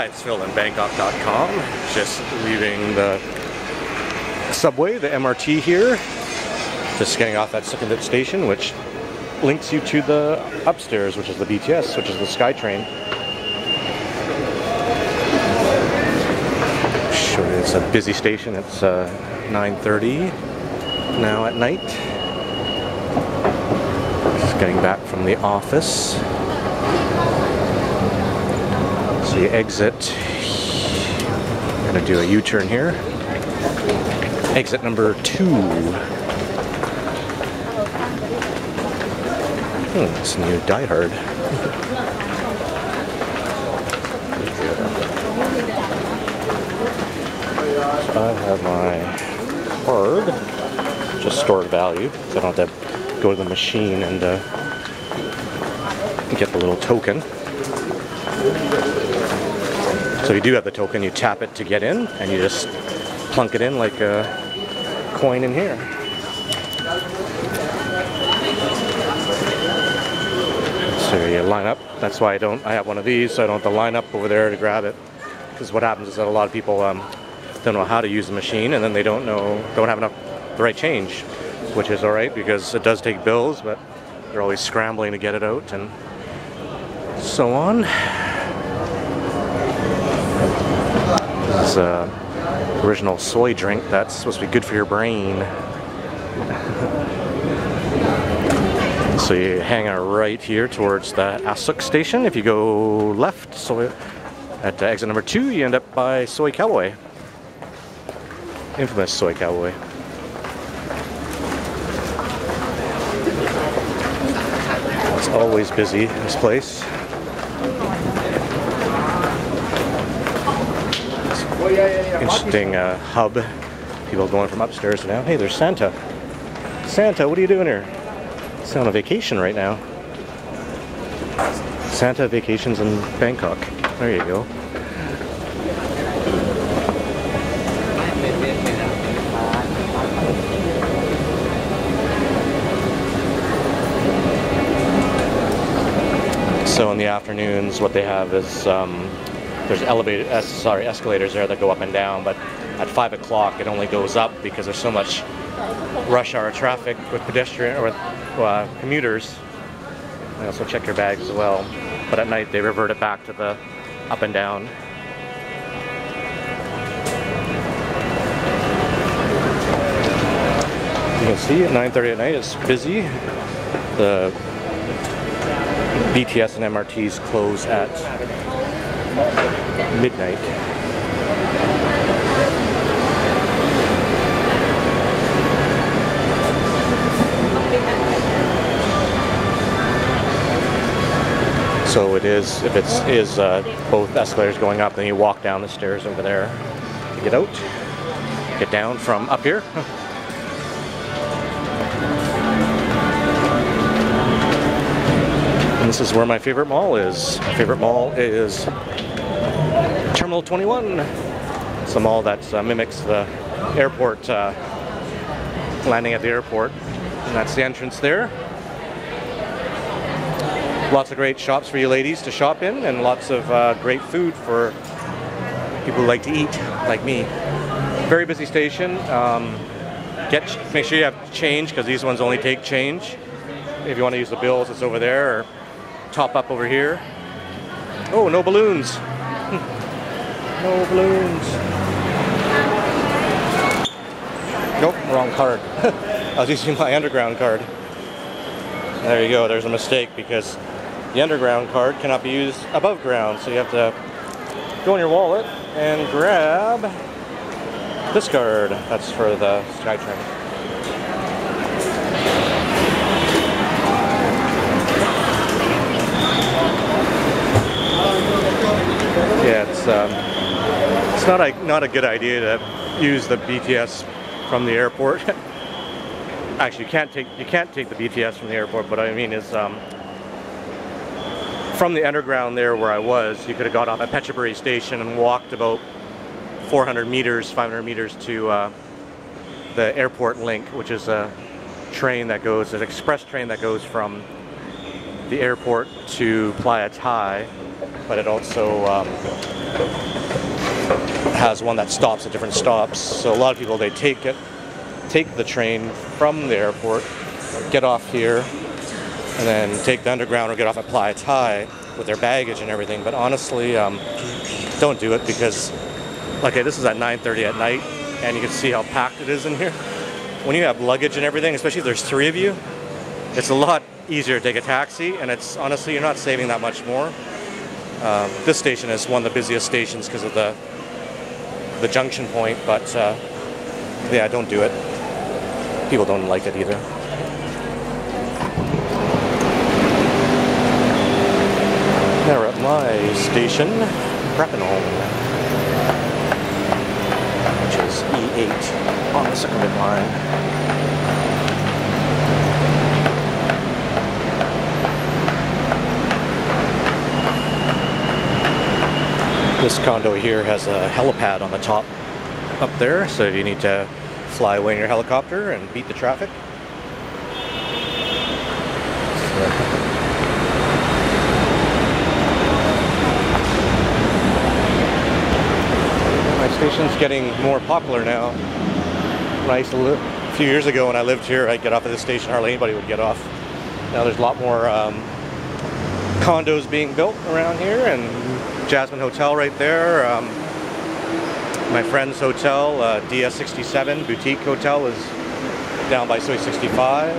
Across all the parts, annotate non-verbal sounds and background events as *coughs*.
Hi, it's Phil in Bangkok.com. Just leaving the subway, the MRT here. Just getting off at Sukhumvit station, which links you to the upstairs, which is the BTS, which is the SkyTrain. Sure, it's a busy station. It's uh, 9:30 now at night. Just getting back from the office. You exit. I'm gonna do a U-turn here. Exit number two. Hmm, it's new Die Hard. I have my card, just stored value, so I don't have to go to the machine and uh, get the little token. So you do have the token, you tap it to get in, and you just plunk it in like a coin in here. So you line up. That's why I don't. I have one of these, so I don't have to line up over there to grab it. Because what happens is that a lot of people um, don't know how to use the machine, and then they don't know, don't have enough the right change, which is all right because it does take bills, but they're always scrambling to get it out and so on. This is a original soy drink that's supposed to be good for your brain. *laughs* so you hang out right here towards the Asoke station. If you go left, so at uh, exit number two, you end up by Soi Cowboy. Infamous Soi Cowboy. It's always busy, this place. Interesting uh, hub. People going from upstairs to down. Hey, there's Santa. Santa, what are you doing here? He's on a vacation right now. Santa vacations in Bangkok. There you go. So in the afternoons, what they have is um, there's elevated, uh, sorry, escalators there that go up and down, but at five o'clock it only goes up because there's so much rush hour traffic with pedestrian or with uh, commuters. They also check your bags as well. But at night they revert it back to the up and down. You can see at 9.30 at night it's busy. The BTS and MRTs close at midnight. So it is, if it's is uh, both escalators going up, then you walk down the stairs over there to get out, get down from up here. *laughs* And this is where my favorite mall is. My favorite mall is Terminal 21. It's a mall that uh, mimics the airport, uh, landing at the airport. And that's the entrance there. Lots of great shops for you ladies to shop in, and lots of uh, great food for people who like to eat, like me. Very busy station. Um, get make sure you have change because these ones only take change. If you want to use the bills, it's over there, or top up over here. Oh, no balloons. No balloons. Nope, wrong card. I was using my underground card. There you go, there's a mistake because the underground card cannot be used above ground, so you have to go in your wallet and grab this card. That's for the SkyTrain. Yeah, it's um, it's not a not a good idea to use the BTS from the airport. *laughs* Actually, you can't take you can't take the BTS from the airport. But I mean is um, from the underground there where I was, you could have got off at Phetchaburi Station and walked about 400 meters, 500 meters to uh, the airport link, which is a train that goes, an express train that goes from the airport to Phaya Thai but it also um, has one that stops at different stops. So a lot of people they take it, take the train from the airport, get off here, and then take the underground or get off at Phaya Thai with their baggage and everything. But honestly, um, don't do it because, okay, this is at 9:30 at night, and you can see how packed it is in here. When you have luggage and everything, especially if there's three of you, it's a lot easier to take a taxi, and it's honestly you're not saving that much more. Uh, this station is one of the busiest stations because of the the junction point, but uh, yeah, don't do it. People don't like it either. We're at my station, Prakanong, which is E8 on the Sukhumvit line. This condo here has a helipad on the top up there, so you need to fly away in your helicopter and beat the traffic. My station's getting more popular now. When I a few years ago when I lived here, I'd get off at this station, hardly anybody would get off. Now there's a lot more um, condos being built around here and Jasmine Hotel right there. Um, my friend's hotel, uh, DS67 Boutique Hotel, is down by Soi 65.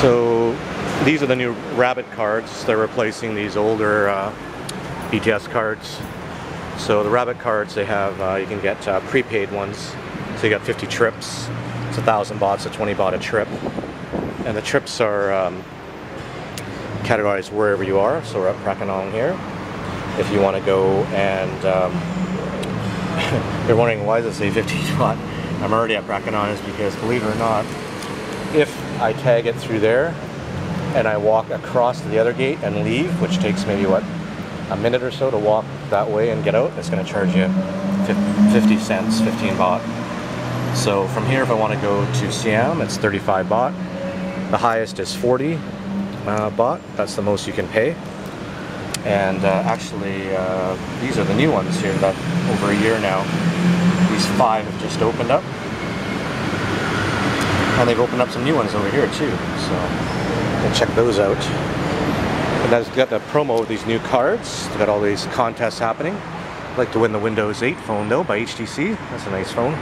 So these are the new Rabbit cards. They're replacing these older uh, BTS cards. So the Rabbit cards, they have, uh, you can get uh, prepaid ones. So you got 50 trips. It's a thousand baht, so 20 baht a trip. And the trips are um, categorized wherever you are. So we're at Prakanong here. If you want to go and um, *laughs* you're wondering why does it say 50 *laughs* baht? I'm already at Prakanong is because believe it or not, if I tag it through there and I walk across to the other gate and leave, which takes maybe what a minute or so to walk that way and get out, it's going to charge you 50 cents, 15 baht. So from here, if I want to go to Siam, it's 35 baht. The highest is 40 uh, baht. That's the most you can pay. And uh, actually, uh, these are the new ones here that over a year now. These five have just opened up. And they've opened up some new ones over here too. So check those out. And that's got the promo of these new cards. They've got all these contests happening. I'd like to win the Windows 8 phone though by HTC. That's a nice phone.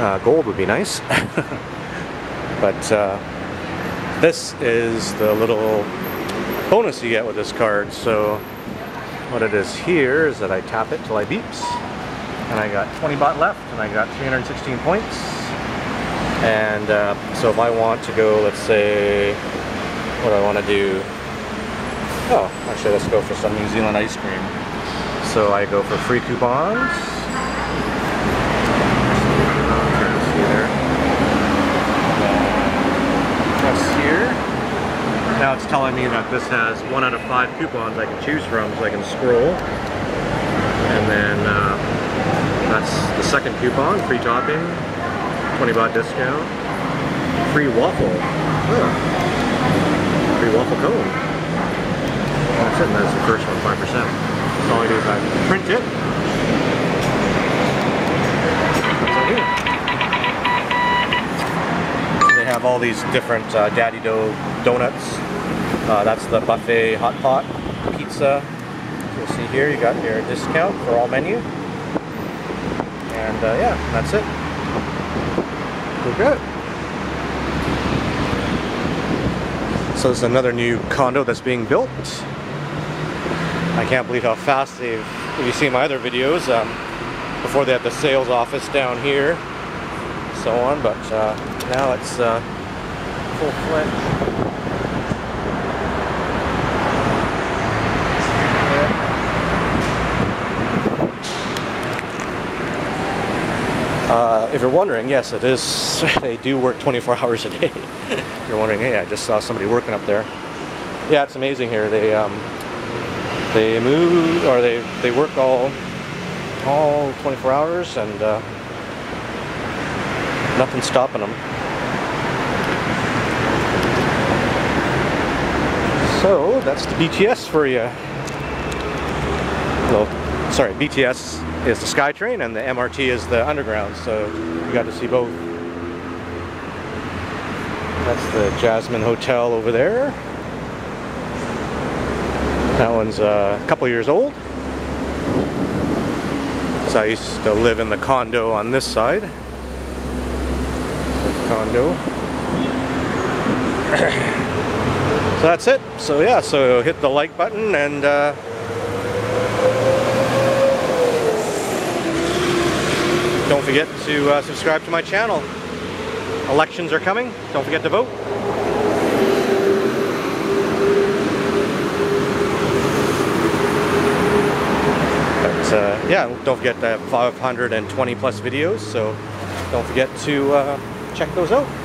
Uh, gold would be nice. *laughs* but uh, this is the little bonus you get with this card. So what it is here is that I tap it till I beeps. And I got 20 baht left and I got 316 points. And uh, so if I want to go, let's say, what do I want to do? Oh, actually let's go for some New Zealand ice cream. So I go for free coupons. See there. Press here. Now it's telling me that this has one out of five coupons I can choose from, so I can scroll. And then uh, that's the second coupon, free topping, 20 baht discount, free waffle. Free waffle cone. That's it, that's the first one, 5%. So all I do is I print it. That's. They have all these different uh, Daddy Dough donuts. Uh, that's the buffet hot pot pizza. You'll see here you got your discount for all menu. And uh, yeah, that's it. We're good. So this is another new condo that's being built. I can't believe how fast they've, if you see my other videos, um, before they had the sales office down here, so on, but uh, now it's uh, full-fledged. Uh, if you're wondering, yes, it is. *laughs* They do work 24 *laughs* hours a day. if you're wondering, hey, I just saw somebody working up there. Yeah, it's amazing here. They um, they move or they they work all all 24 hours and uh, nothing's stopping them. So that's the BTS for you. Hello sorry, BTS is the SkyTrain and the MRT is the Underground, so you got to see both. That's the Jasmine Hotel over there. That one's uh, a couple years old. So I used to live in the condo on this side. Condo. *coughs* so that's it. So yeah, so hit the like button and uh, don't forget to uh, subscribe to my channel. Elections are coming. Don't forget to vote. But uh, yeah, don't forget that 520 plus videos. So don't forget to uh, check those out.